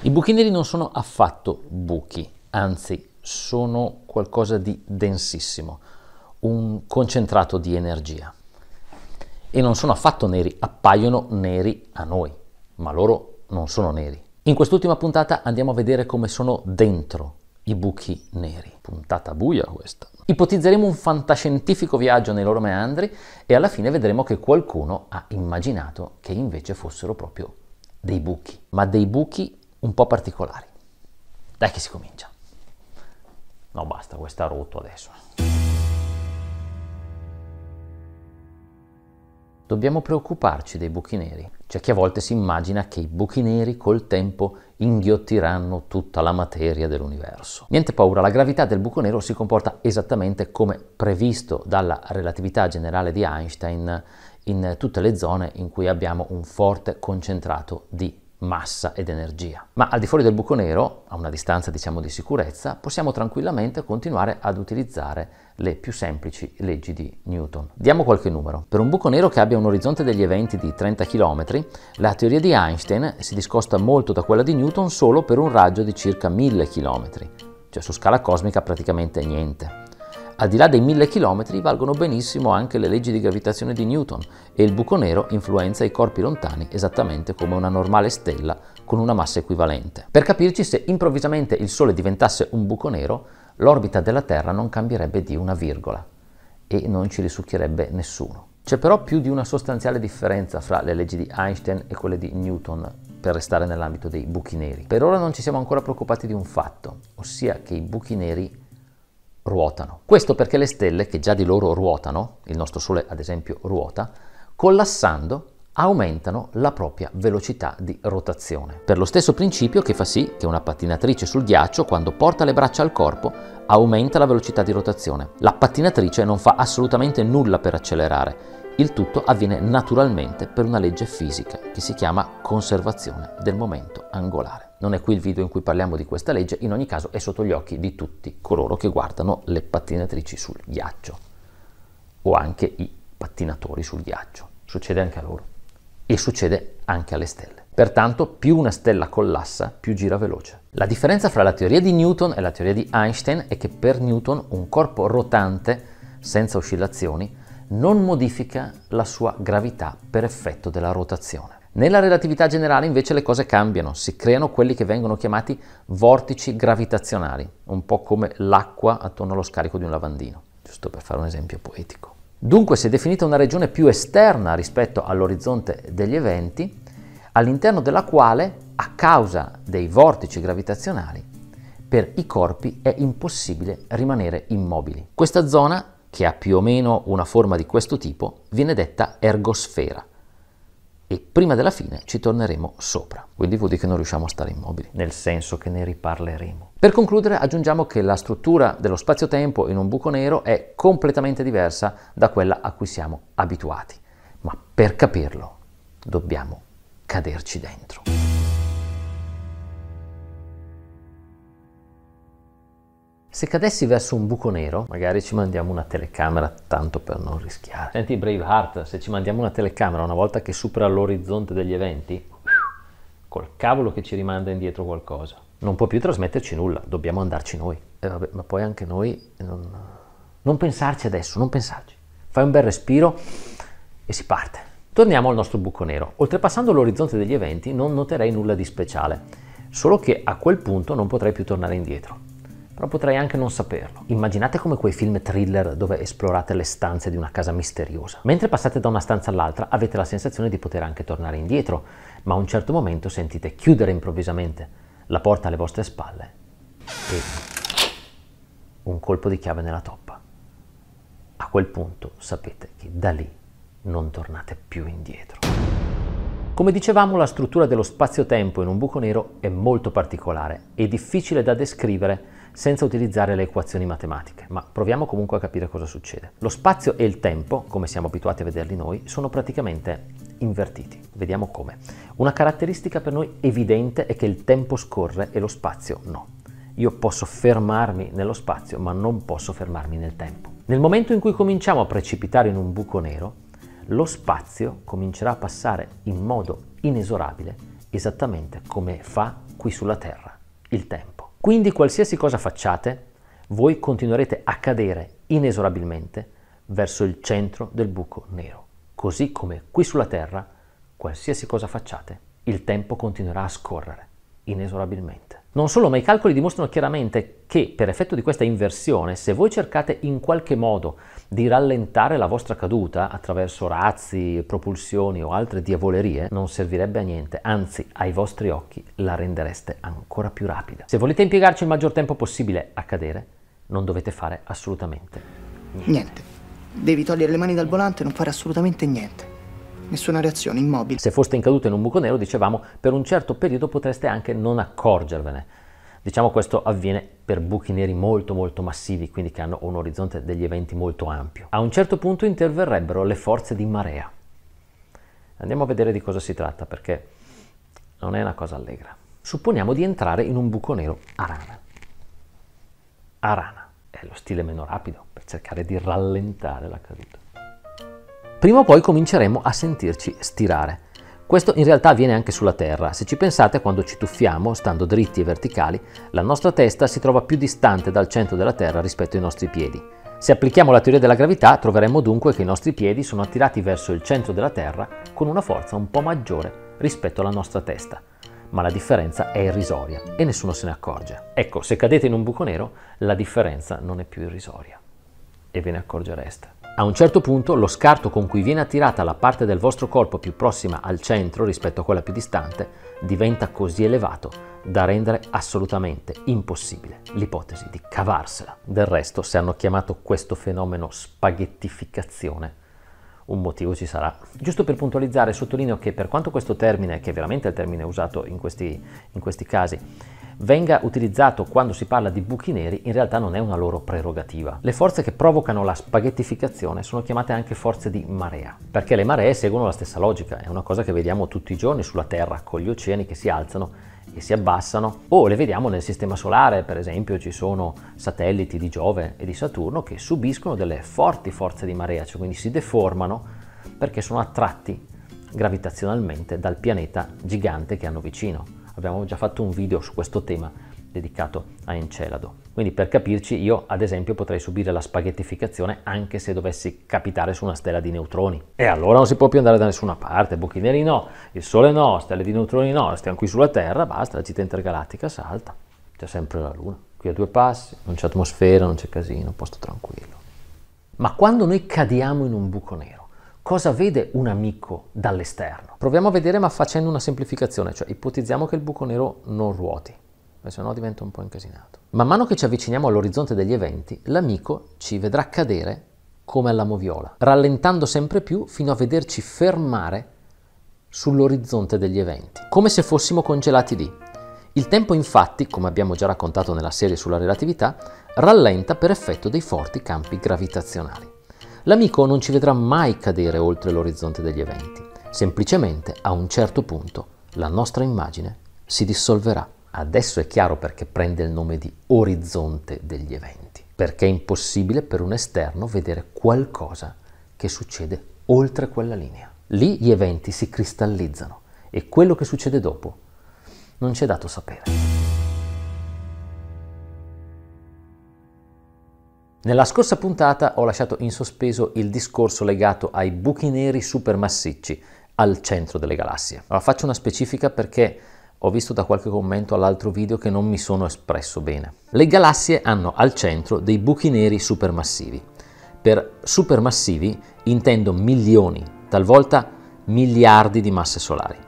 I buchi neri non sono affatto buchi, anzi sono qualcosa di densissimo, un concentrato di energia. E non sono affatto neri, appaiono neri a noi, ma loro non sono neri. In quest'ultima puntata andiamo a vedere come sono dentro i buchi neri. Puntata buia questa. Ipotizzeremo un fantascientifico viaggio nei loro meandri e alla fine vedremo che qualcuno ha immaginato che invece fossero proprio dei buchi, ma dei buchi un po' particolari. Dai che si comincia. No, basta, questo ha rotto adesso. Dobbiamo preoccuparci dei buchi neri. C'è chi a volte si immagina che i buchi neri col tempo inghiottiranno tutta la materia dell'universo. Niente paura, la gravità del buco nero si comporta esattamente come previsto dalla relatività generale di Einstein in tutte le zone in cui abbiamo un forte concentrato di massa ed energia. Ma al di fuori del buco nero, a una distanza diciamo di sicurezza, possiamo tranquillamente continuare ad utilizzare le più semplici leggi di Newton. Diamo qualche numero. Per un buco nero che abbia un orizzonte degli eventi di 30 km, la teoria di Einstein si discosta molto da quella di Newton solo per un raggio di circa 1000 km, cioè su scala cosmica praticamente niente. Al di là dei mille chilometri valgono benissimo anche le leggi di gravitazione di Newton e il buco nero influenza i corpi lontani esattamente come una normale stella con una massa equivalente. Per capirci, se improvvisamente il Sole diventasse un buco nero, l'orbita della Terra non cambierebbe di una virgola e non ci risucchierebbe nessuno. C'è però più di una sostanziale differenza fra le leggi di Einstein e quelle di Newton per restare nell'ambito dei buchi neri. Per ora non ci siamo ancora preoccupati di un fatto, ossia che i buchi neri ruotano. Questo perché le stelle, che già di loro ruotano, il nostro Sole ad esempio ruota, collassando aumentano la propria velocità di rotazione. Per lo stesso principio che fa sì che una pattinatrice sul ghiaccio, quando porta le braccia al corpo, aumenta la velocità di rotazione. La pattinatrice non fa assolutamente nulla per accelerare, il tutto avviene naturalmente per una legge fisica che si chiama conservazione del momento angolare. Non è qui il video in cui parliamo di questa legge, in ogni caso è sotto gli occhi di tutti coloro che guardano le pattinatrici sul ghiaccio o anche i pattinatori sul ghiaccio. Succede anche a loro e succede anche alle stelle. Pertanto più una stella collassa, più gira veloce. La differenza fra la teoria di Newton e la teoria di Einstein è che per Newton un corpo rotante, senza oscillazioni, non modifica la sua gravità per effetto della rotazione. Nella relatività generale invece le cose cambiano, si creano quelli che vengono chiamati vortici gravitazionali, un po' come l'acqua attorno allo scarico di un lavandino, giusto per fare un esempio poetico. Dunque è definita una regione più esterna rispetto all'orizzonte degli eventi, all'interno della quale, a causa dei vortici gravitazionali, per i corpi è impossibile rimanere immobili. Questa zona che ha più o meno una forma di questo tipo, viene detta ergosfera. E prima della fine ci torneremo sopra. Quindi vuol dire che non riusciamo a stare immobili, nel senso che ne riparleremo. Per concludere aggiungiamo che la struttura dello spazio-tempo in un buco nero è completamente diversa da quella a cui siamo abituati. Ma per capirlo dobbiamo caderci dentro. Se cadessi verso un buco nero, magari ci mandiamo una telecamera tanto per non rischiare. Senti Braveheart, se ci mandiamo una telecamera una volta che supera l'orizzonte degli eventi, col cavolo che ci rimanda indietro qualcosa. Non può più trasmetterci nulla, dobbiamo andarci noi. E vabbè, ma poi anche noi non, non pensarci adesso, non pensarci. Fai un bel respiro e si parte. Torniamo al nostro buco nero. Oltrepassando l'orizzonte degli eventi non noterei nulla di speciale, solo che a quel punto non potrei più tornare indietro però potrei anche non saperlo. Immaginate come quei film thriller dove esplorate le stanze di una casa misteriosa. Mentre passate da una stanza all'altra avete la sensazione di poter anche tornare indietro, ma a un certo momento sentite chiudere improvvisamente la porta alle vostre spalle e un colpo di chiave nella toppa. A quel punto sapete che da lì non tornate più indietro. Come dicevamo, la struttura dello spazio-tempo in un buco nero è molto particolare e difficile da descrivere senza utilizzare le equazioni matematiche, ma proviamo comunque a capire cosa succede. Lo spazio e il tempo, come siamo abituati a vederli noi, sono praticamente invertiti. Vediamo come. Una caratteristica per noi evidente è che il tempo scorre e lo spazio no. Io posso fermarmi nello spazio, ma non posso fermarmi nel tempo. Nel momento in cui cominciamo a precipitare in un buco nero, lo spazio comincerà a passare in modo inesorabile, esattamente come fa qui sulla Terra, il tempo. Quindi qualsiasi cosa facciate, voi continuerete a cadere inesorabilmente verso il centro del buco nero. Così come qui sulla Terra, qualsiasi cosa facciate, il tempo continuerà a scorrere inesorabilmente. Non solo, ma i calcoli dimostrano chiaramente che per effetto di questa inversione, se voi cercate in qualche modo di rallentare la vostra caduta attraverso razzi, propulsioni o altre diavolerie, non servirebbe a niente, anzi ai vostri occhi la rendereste ancora più rapida. Se volete impiegarci il maggior tempo possibile a cadere, non dovete fare assolutamente niente. Niente. Devi togliere le mani dal volante e non fare assolutamente niente. Nessuna reazione, immobile. Se foste in caduta in un buco nero, dicevamo, per un certo periodo potreste anche non accorgervene. Diciamo questo avviene per buchi neri molto molto massivi, quindi che hanno un orizzonte degli eventi molto ampio. A un certo punto interverrebbero le forze di marea. Andiamo a vedere di cosa si tratta, perché non è una cosa allegra. Supponiamo di entrare in un buco nero a rana. A rana è lo stile meno rapido per cercare di rallentare la caduta prima o poi cominceremo a sentirci stirare. Questo in realtà avviene anche sulla Terra. Se ci pensate, quando ci tuffiamo, stando dritti e verticali, la nostra testa si trova più distante dal centro della Terra rispetto ai nostri piedi. Se applichiamo la teoria della gravità, troveremmo dunque che i nostri piedi sono attirati verso il centro della Terra con una forza un po' maggiore rispetto alla nostra testa. Ma la differenza è irrisoria e nessuno se ne accorge. Ecco, se cadete in un buco nero, la differenza non è più irrisoria e ve ne accorgereste. A un certo punto lo scarto con cui viene attirata la parte del vostro corpo più prossima al centro rispetto a quella più distante diventa così elevato da rendere assolutamente impossibile l'ipotesi di cavarsela. Del resto, se hanno chiamato questo fenomeno spaghettificazione, un motivo ci sarà. Giusto per puntualizzare, sottolineo che per quanto questo termine, che è veramente il termine usato in questi, in questi casi, venga utilizzato quando si parla di buchi neri in realtà non è una loro prerogativa. Le forze che provocano la spaghettificazione sono chiamate anche forze di marea, perché le maree seguono la stessa logica, è una cosa che vediamo tutti i giorni sulla Terra con gli oceani che si alzano e si abbassano o le vediamo nel sistema solare, per esempio ci sono satelliti di Giove e di Saturno che subiscono delle forti forze di marea, cioè quindi si deformano perché sono attratti gravitazionalmente dal pianeta gigante che hanno vicino abbiamo già fatto un video su questo tema dedicato a Encelado. Quindi per capirci io ad esempio potrei subire la spaghettificazione anche se dovessi capitare su una stella di neutroni. E allora non si può più andare da nessuna parte, buchi neri no, il Sole no, stelle di neutroni no, stiamo qui sulla Terra, basta, la città intergalattica salta, c'è sempre la Luna. Qui a due passi, non c'è atmosfera, non c'è casino, posto tranquillo. Ma quando noi cadiamo in un buco nero, Cosa vede un amico dall'esterno? Proviamo a vedere ma facendo una semplificazione, cioè ipotizziamo che il buco nero non ruoti, se no diventa un po' incasinato. Man mano che ci avviciniamo all'orizzonte degli eventi, l'amico ci vedrà cadere come alla moviola, rallentando sempre più fino a vederci fermare sull'orizzonte degli eventi, come se fossimo congelati lì. Il tempo infatti, come abbiamo già raccontato nella serie sulla relatività, rallenta per effetto dei forti campi gravitazionali. L'amico non ci vedrà mai cadere oltre l'orizzonte degli eventi, semplicemente a un certo punto la nostra immagine si dissolverà. Adesso è chiaro perché prende il nome di orizzonte degli eventi, perché è impossibile per un esterno vedere qualcosa che succede oltre quella linea. Lì gli eventi si cristallizzano e quello che succede dopo non c'è dato sapere. Nella scorsa puntata ho lasciato in sospeso il discorso legato ai buchi neri supermassicci al centro delle galassie. Allora faccio una specifica perché ho visto da qualche commento all'altro video che non mi sono espresso bene. Le galassie hanno al centro dei buchi neri supermassivi. Per supermassivi intendo milioni, talvolta miliardi di masse solari.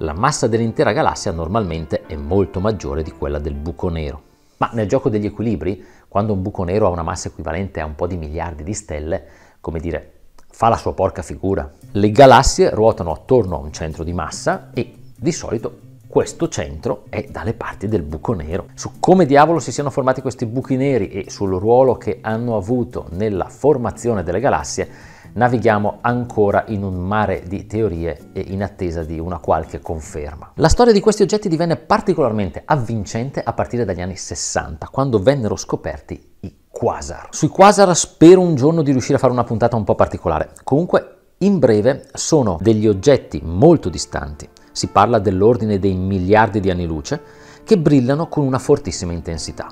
La massa dell'intera galassia normalmente è molto maggiore di quella del buco nero. Ma nel gioco degli equilibri quando un buco nero ha una massa equivalente a un po' di miliardi di stelle, come dire, fa la sua porca figura. Le galassie ruotano attorno a un centro di massa e di solito questo centro è dalle parti del buco nero. Su come diavolo si siano formati questi buchi neri e sul ruolo che hanno avuto nella formazione delle galassie navighiamo ancora in un mare di teorie e in attesa di una qualche conferma. La storia di questi oggetti divenne particolarmente avvincente a partire dagli anni 60, quando vennero scoperti i quasar. Sui quasar spero un giorno di riuscire a fare una puntata un po' particolare. Comunque, in breve, sono degli oggetti molto distanti, si parla dell'ordine dei miliardi di anni luce, che brillano con una fortissima intensità.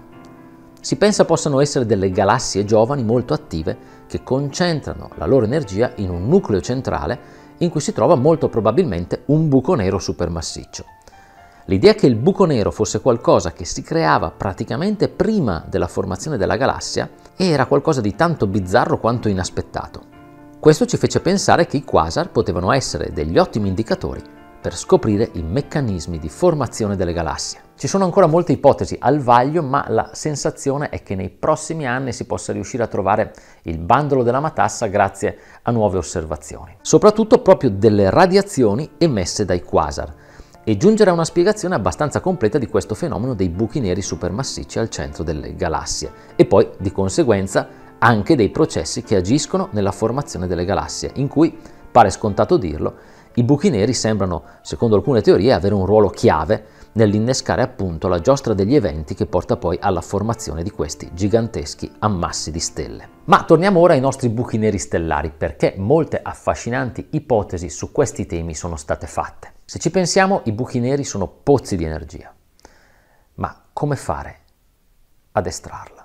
Si pensa possano essere delle galassie giovani molto attive che concentrano la loro energia in un nucleo centrale in cui si trova molto probabilmente un buco nero supermassiccio. L'idea che il buco nero fosse qualcosa che si creava praticamente prima della formazione della galassia era qualcosa di tanto bizzarro quanto inaspettato. Questo ci fece pensare che i quasar potevano essere degli ottimi indicatori per scoprire i meccanismi di formazione delle galassie. Ci sono ancora molte ipotesi al vaglio, ma la sensazione è che nei prossimi anni si possa riuscire a trovare il bandolo della matassa grazie a nuove osservazioni, soprattutto proprio delle radiazioni emesse dai quasar, e giungere a una spiegazione abbastanza completa di questo fenomeno dei buchi neri supermassicci al centro delle galassie e poi, di conseguenza, anche dei processi che agiscono nella formazione delle galassie, in cui, pare scontato dirlo, i buchi neri sembrano, secondo alcune teorie, avere un ruolo chiave nell'innescare appunto la giostra degli eventi che porta poi alla formazione di questi giganteschi ammassi di stelle. Ma torniamo ora ai nostri buchi neri stellari, perché molte affascinanti ipotesi su questi temi sono state fatte. Se ci pensiamo, i buchi neri sono pozzi di energia. Ma come fare ad estrarla?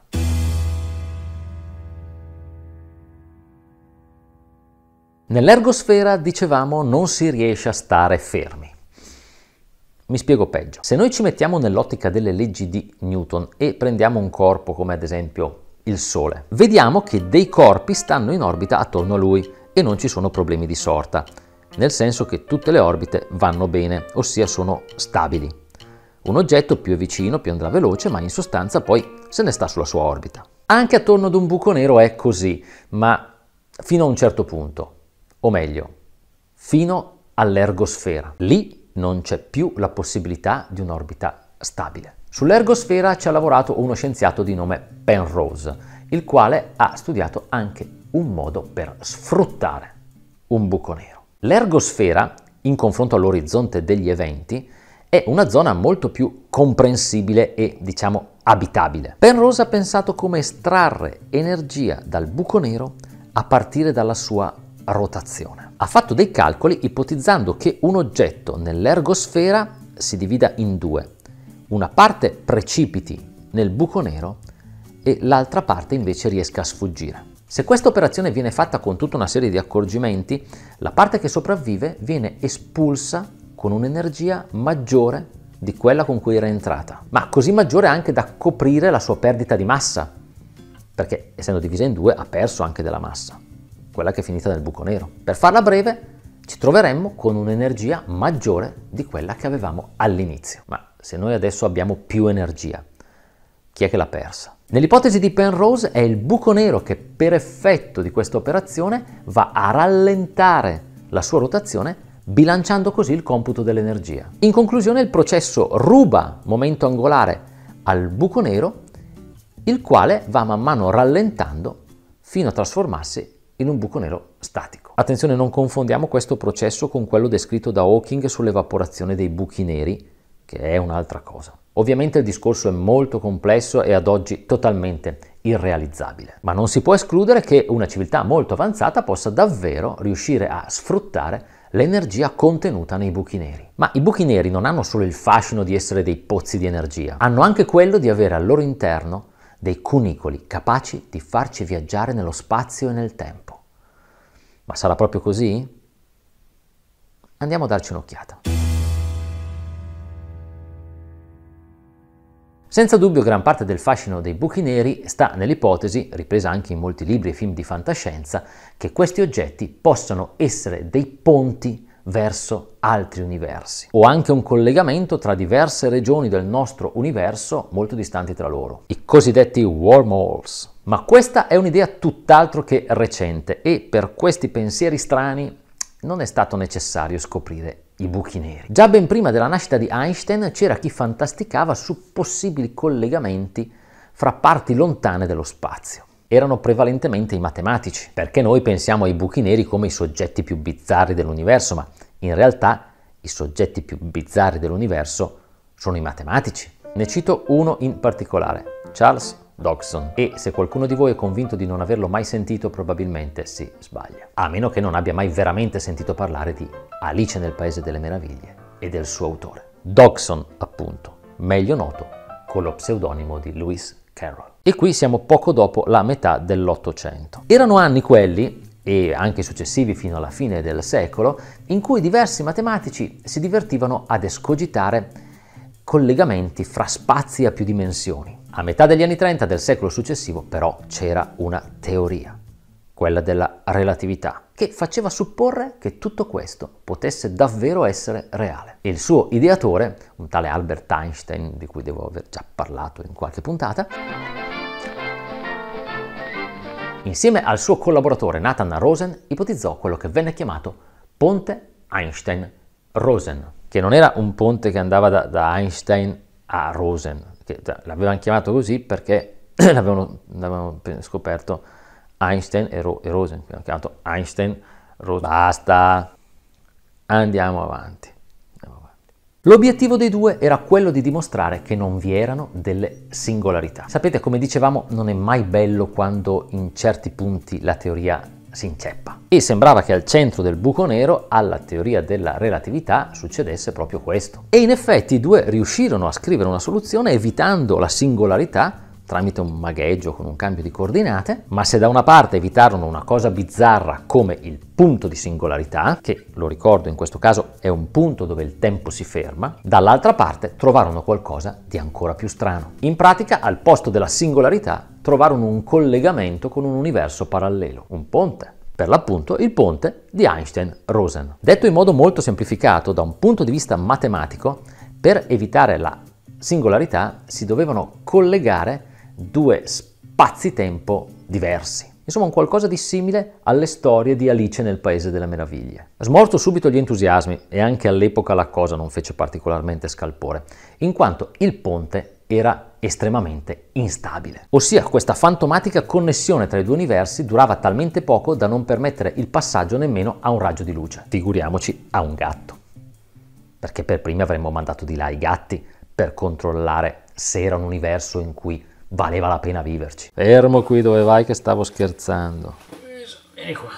Nell'ergosfera, dicevamo, non si riesce a stare fermi. Mi spiego peggio. Se noi ci mettiamo nell'ottica delle leggi di Newton e prendiamo un corpo come ad esempio il Sole, vediamo che dei corpi stanno in orbita attorno a lui e non ci sono problemi di sorta, nel senso che tutte le orbite vanno bene, ossia sono stabili. Un oggetto più è vicino, più andrà veloce, ma in sostanza poi se ne sta sulla sua orbita. Anche attorno ad un buco nero è così, ma fino a un certo punto o meglio, fino all'ergosfera. Lì non c'è più la possibilità di un'orbita stabile. Sull'ergosfera ci ha lavorato uno scienziato di nome Penrose, il quale ha studiato anche un modo per sfruttare un buco nero. L'ergosfera, in confronto all'orizzonte degli eventi, è una zona molto più comprensibile e, diciamo, abitabile. Penrose ha pensato come estrarre energia dal buco nero a partire dalla sua rotazione. Ha fatto dei calcoli ipotizzando che un oggetto nell'ergosfera si divida in due. Una parte precipiti nel buco nero e l'altra parte invece riesca a sfuggire. Se questa operazione viene fatta con tutta una serie di accorgimenti, la parte che sopravvive viene espulsa con un'energia maggiore di quella con cui era entrata, ma così maggiore anche da coprire la sua perdita di massa, perché essendo divisa in due ha perso anche della massa quella che è finita nel buco nero. Per farla breve, ci troveremmo con un'energia maggiore di quella che avevamo all'inizio. Ma se noi adesso abbiamo più energia, chi è che l'ha persa? Nell'ipotesi di Penrose è il buco nero che per effetto di questa operazione va a rallentare la sua rotazione bilanciando così il computo dell'energia. In conclusione il processo ruba momento angolare al buco nero, il quale va man mano rallentando fino a trasformarsi in un buco nero statico. Attenzione, non confondiamo questo processo con quello descritto da Hawking sull'evaporazione dei buchi neri, che è un'altra cosa. Ovviamente il discorso è molto complesso e ad oggi totalmente irrealizzabile, ma non si può escludere che una civiltà molto avanzata possa davvero riuscire a sfruttare l'energia contenuta nei buchi neri. Ma i buchi neri non hanno solo il fascino di essere dei pozzi di energia, hanno anche quello di avere al loro interno dei cunicoli capaci di farci viaggiare nello spazio e nel tempo. Ma sarà proprio così? Andiamo a darci un'occhiata. Senza dubbio gran parte del fascino dei buchi neri sta nell'ipotesi, ripresa anche in molti libri e film di fantascienza, che questi oggetti possano essere dei ponti verso altri universi o anche un collegamento tra diverse regioni del nostro universo molto distanti tra loro, i cosiddetti wormholes. Ma questa è un'idea tutt'altro che recente e per questi pensieri strani non è stato necessario scoprire i buchi neri. Già ben prima della nascita di Einstein c'era chi fantasticava su possibili collegamenti fra parti lontane dello spazio erano prevalentemente i matematici, perché noi pensiamo ai buchi neri come i soggetti più bizzarri dell'universo, ma in realtà i soggetti più bizzarri dell'universo sono i matematici. Ne cito uno in particolare, Charles Dodgson, e se qualcuno di voi è convinto di non averlo mai sentito probabilmente si sbaglia, a meno che non abbia mai veramente sentito parlare di Alice nel Paese delle Meraviglie e del suo autore. Dodgson, appunto, meglio noto con lo pseudonimo di Lewis Carroll. E qui siamo poco dopo la metà dell'Ottocento. Erano anni quelli, e anche successivi fino alla fine del secolo, in cui diversi matematici si divertivano ad escogitare collegamenti fra spazi a più dimensioni. A metà degli anni 30 del secolo successivo però c'era una teoria, quella della relatività, che faceva supporre che tutto questo potesse davvero essere reale. Il suo ideatore, un tale Albert Einstein, di cui devo aver già parlato in qualche puntata, insieme al suo collaboratore Nathan Rosen ipotizzò quello che venne chiamato ponte Einstein-Rosen, che non era un ponte che andava da, da Einstein a Rosen, che l'avevano chiamato così perché l'avevano, l'avevano scoperto Einstein e, Ro- e Rosen, abbiamo chiamato Einstein, Rosen. Basta, andiamo avanti. L'obiettivo dei due era quello di dimostrare che non vi erano delle singolarità. Sapete, come dicevamo, non è mai bello quando in certi punti la teoria si inceppa. E sembrava che al centro del buco nero, alla teoria della relatività, succedesse proprio questo. E in effetti i due riuscirono a scrivere una soluzione evitando la singolarità tramite un magheggio con un cambio di coordinate, ma se da una parte evitarono una cosa bizzarra come il punto di singolarità, che lo ricordo in questo caso è un punto dove il tempo si ferma, dall'altra parte trovarono qualcosa di ancora più strano. In pratica, al posto della singolarità, trovarono un collegamento con un universo parallelo, un ponte per l'appunto il ponte di Einstein-Rosen. Detto in modo molto semplificato da un punto di vista matematico, per evitare la singolarità si dovevano collegare due spazi-tempo diversi. Insomma, un qualcosa di simile alle storie di Alice nel Paese delle Meraviglie. Smorzo subito gli entusiasmi, e anche all'epoca la cosa non fece particolarmente scalpore, in quanto il ponte era estremamente instabile. Ossia, questa fantomatica connessione tra i due universi durava talmente poco da non permettere il passaggio nemmeno a un raggio di luce. Figuriamoci a un gatto. Perché per primi avremmo mandato di là i gatti per controllare se era un universo in cui valeva la pena viverci. Fermo qui dove vai che stavo scherzando. Vieni qua.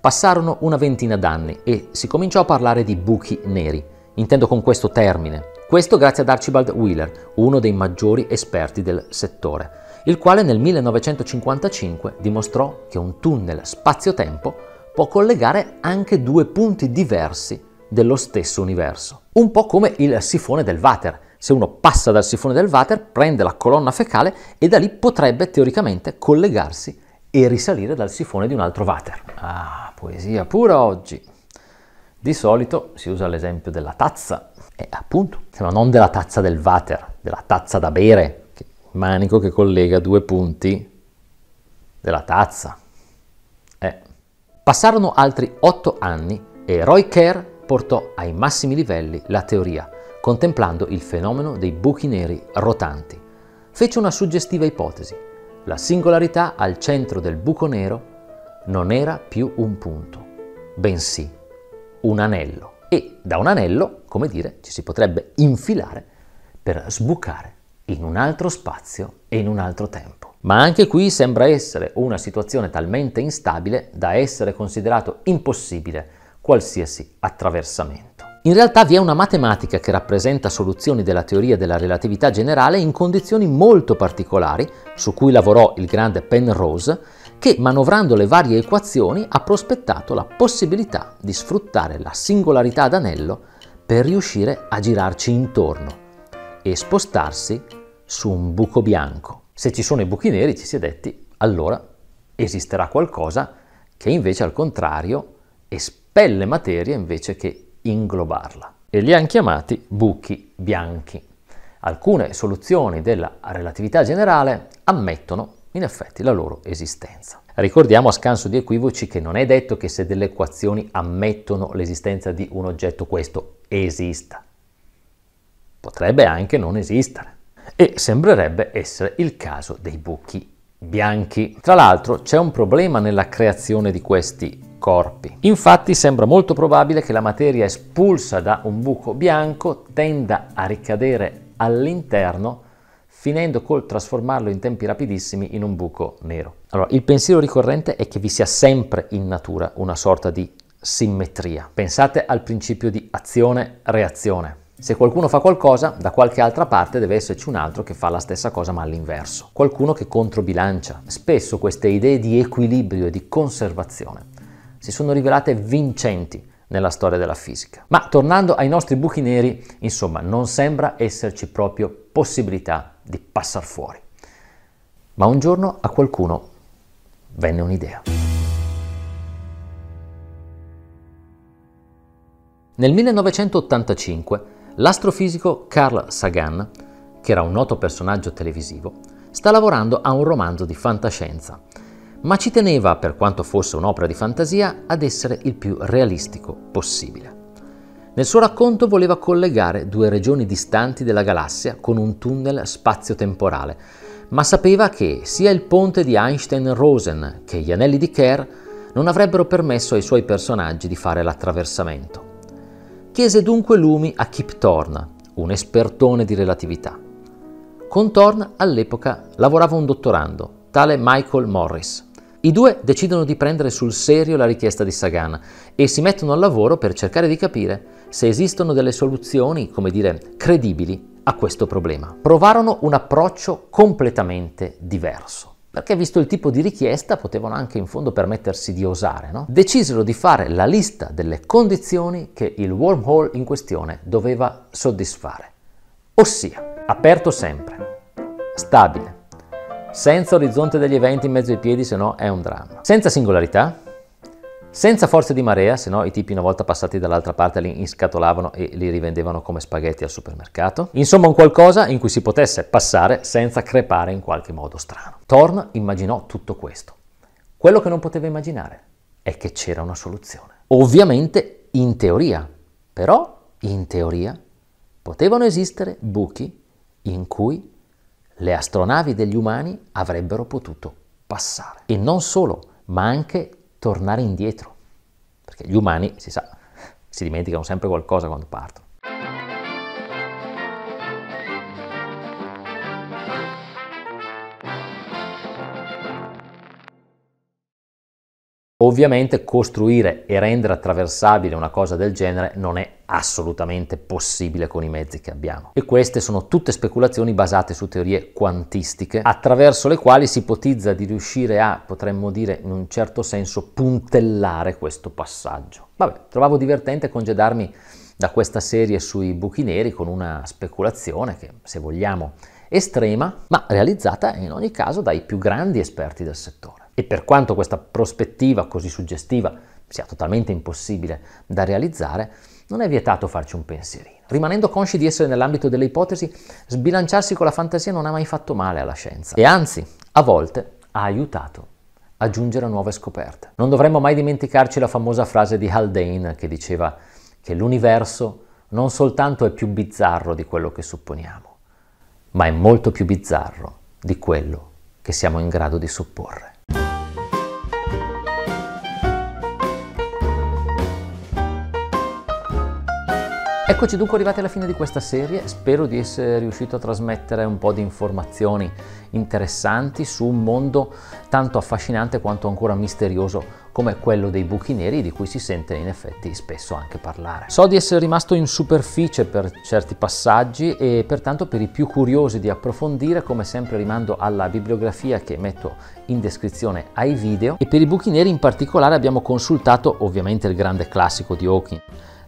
Passarono una ventina d'anni e si cominciò a parlare di buchi neri. Intendo con questo termine. Questo grazie ad Archibald Wheeler, uno dei maggiori esperti del settore, il quale nel 1955 dimostrò che un tunnel spazio-tempo può collegare anche due punti diversi dello stesso universo. Un po' come il sifone del water, se uno passa dal sifone del water, prende la colonna fecale e da lì potrebbe teoricamente collegarsi e risalire dal sifone di un altro water. Ah, poesia pura oggi. Di solito si usa l'esempio della tazza, e appunto, ma non della tazza del water, della tazza da bere, che manico che collega due punti della tazza. Eh. Passarono altri otto anni e Roy Kerr portò ai massimi livelli la teoria contemplando il fenomeno dei buchi neri rotanti. Fece una suggestiva ipotesi. La singolarità al centro del buco nero non era più un punto, bensì un anello. E da un anello, come dire, ci si potrebbe infilare per sbucare in un altro spazio e in un altro tempo. Ma anche qui sembra essere una situazione talmente instabile da essere considerato impossibile qualsiasi attraversamento. In realtà vi è una matematica che rappresenta soluzioni della teoria della relatività generale in condizioni molto particolari, su cui lavorò il grande Penrose, che manovrando le varie equazioni ha prospettato la possibilità di sfruttare la singolarità ad anello per riuscire a girarci intorno e spostarsi su un buco bianco. Se ci sono i buchi neri, ci si è detti, allora esisterà qualcosa che invece al contrario espelle materia invece che inglobarla e li hanno chiamati buchi bianchi. Alcune soluzioni della relatività generale ammettono in effetti la loro esistenza. Ricordiamo a scanso di equivoci che non è detto che se delle equazioni ammettono l'esistenza di un oggetto questo esista. Potrebbe anche non esistere. E sembrerebbe essere il caso dei buchi bianchi. Tra l'altro c'è un problema nella creazione di questi corpi. Infatti sembra molto probabile che la materia espulsa da un buco bianco tenda a ricadere all'interno finendo col trasformarlo in tempi rapidissimi in un buco nero. Allora, il pensiero ricorrente è che vi sia sempre in natura una sorta di simmetria. Pensate al principio di azione-reazione. Se qualcuno fa qualcosa, da qualche altra parte deve esserci un altro che fa la stessa cosa ma all'inverso. Qualcuno che controbilancia. Spesso queste idee di equilibrio e di conservazione si sono rivelate vincenti nella storia della fisica. Ma tornando ai nostri buchi neri, insomma, non sembra esserci proprio possibilità di passare fuori. Ma un giorno a qualcuno venne un'idea. Nel 1985 l'astrofisico Carl Sagan, che era un noto personaggio televisivo, sta lavorando a un romanzo di fantascienza, ma ci teneva, per quanto fosse un'opera di fantasia, ad essere il più realistico possibile. Nel suo racconto voleva collegare due regioni distanti della galassia con un tunnel spazio-temporale, ma sapeva che sia il ponte di Einstein-Rosen che gli anelli di Kerr non avrebbero permesso ai suoi personaggi di fare l'attraversamento. Chiese dunque lumi a Kip Thorne, un espertone di relatività. Con Thorne all'epoca lavorava un dottorando, tale Michael Morris. I due decidono di prendere sul serio la richiesta di Sagan e si mettono al lavoro per cercare di capire se esistono delle soluzioni, come dire, credibili a questo problema. Provarono un approccio completamente diverso perché visto il tipo di richiesta potevano anche in fondo permettersi di osare, no? Decisero di fare la lista delle condizioni che il wormhole in questione doveva soddisfare, ossia aperto sempre, stabile, senza orizzonte degli eventi in mezzo ai piedi, se no è un dramma, senza singolarità, senza forze di marea, se no i tipi una volta passati dall'altra parte li inscatolavano e li rivendevano come spaghetti al supermercato. Insomma un qualcosa in cui si potesse passare senza crepare in qualche modo strano. Thorne immaginò tutto questo. Quello che non poteva immaginare è che c'era una soluzione. Ovviamente in teoria, però in teoria potevano esistere buchi in cui le astronavi degli umani avrebbero potuto passare. E non solo, ma anche tornare indietro, perché gli umani, si sa, si dimenticano sempre qualcosa quando partono. Ovviamente costruire e rendere attraversabile una cosa del genere non è assolutamente possibile con i mezzi che abbiamo. E queste sono tutte speculazioni basate su teorie quantistiche, attraverso le quali si ipotizza di riuscire a, potremmo dire in un certo senso, puntellare questo passaggio. Vabbè, trovavo divertente congedarmi da questa serie sui buchi neri con una speculazione che, se vogliamo, estrema, ma realizzata in ogni caso dai più grandi esperti del settore. E per quanto questa prospettiva così suggestiva sia totalmente impossibile da realizzare, non è vietato farci un pensierino. Rimanendo consci di essere nell'ambito delle ipotesi, sbilanciarsi con la fantasia non ha mai fatto male alla scienza e anzi, a volte ha aiutato a giungere a nuove scoperte. Non dovremmo mai dimenticarci la famosa frase di Haldane che diceva che l'universo non soltanto è più bizzarro di quello che supponiamo, ma è molto più bizzarro di quello che siamo in grado di supporre. Eccoci dunque arrivati alla fine di questa serie, spero di essere riuscito a trasmettere un po' di informazioni interessanti su un mondo tanto affascinante quanto ancora misterioso come quello dei buchi neri di cui si sente in effetti spesso anche parlare. So di essere rimasto in superficie per certi passaggi e pertanto per i più curiosi di approfondire come sempre rimando alla bibliografia che metto in descrizione ai video e per i buchi neri in particolare abbiamo consultato ovviamente il grande classico di Hawking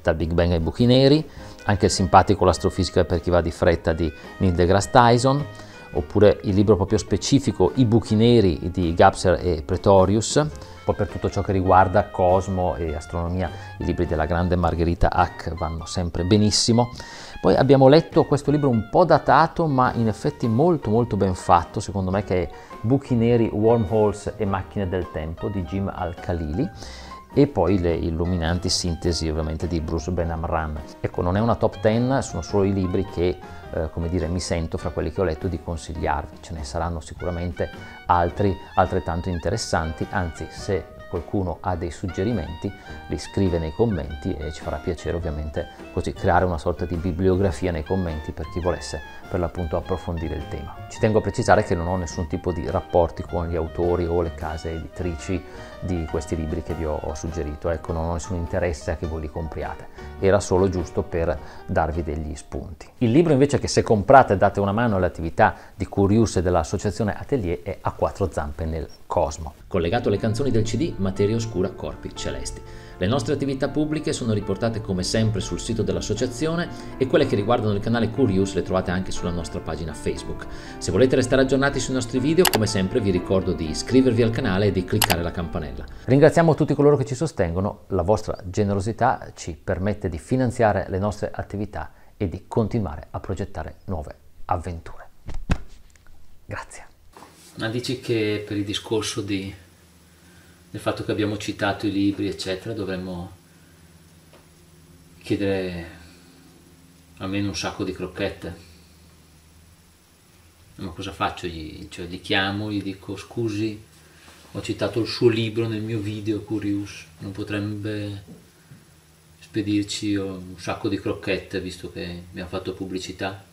dal Big Bang ai buchi neri, anche il simpatico L'astrofisica per chi va di fretta di Neil deGrasse Tyson, oppure il libro proprio specifico I buchi neri di Gapser e Pretorius, poi per tutto ciò che riguarda cosmo e astronomia i libri della grande Margherita Hack vanno sempre benissimo. Poi abbiamo letto questo libro un po' datato ma in effetti molto molto ben fatto, secondo me che è Buchi neri, Wormholes e macchine del tempo di Jim Al-Khalili e poi le illuminanti sintesi ovviamente di Bruce Benamran. Ecco, non è una top 10, sono solo i libri che, eh, come dire, mi sento fra quelli che ho letto di consigliarvi. Ce ne saranno sicuramente altri altrettanto interessanti, anzi se qualcuno ha dei suggerimenti li scrive nei commenti e ci farà piacere ovviamente così creare una sorta di bibliografia nei commenti per chi volesse per l'appunto approfondire il tema. Ci tengo a precisare che non ho nessun tipo di rapporti con gli autori o le case editrici di questi libri che vi ho, suggerito, ecco non ho nessun interesse a che voi li compriate, era solo giusto per darvi degli spunti. Il libro invece che se comprate date una mano alle attività di Curious dell'associazione Atelier è A quattro zampe nel cosmo. Collegato alle canzoni del CD Materia Oscura Corpi Celesti. Le nostre attività pubbliche sono riportate come sempre sul sito dell'associazione e quelle che riguardano il canale Curious le trovate anche sulla nostra pagina Facebook. Se volete restare aggiornati sui nostri video, come sempre vi ricordo di iscrivervi al canale e di cliccare la campanella. Ringraziamo tutti coloro che ci sostengono, la vostra generosità ci permette di finanziare le nostre attività e di continuare a progettare nuove avventure. Grazie. Ma dici che per il discorso di del fatto che abbiamo citato i libri, eccetera, dovremmo chiedere almeno un sacco di crocchette. Ma cosa faccio? Gli, cioè, gli chiamo, gli dico scusi, ho citato il suo libro nel mio video Curious, non potrebbe spedirci un sacco di crocchette visto che mi ha fatto pubblicità?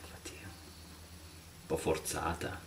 Infatti, un po' forzata.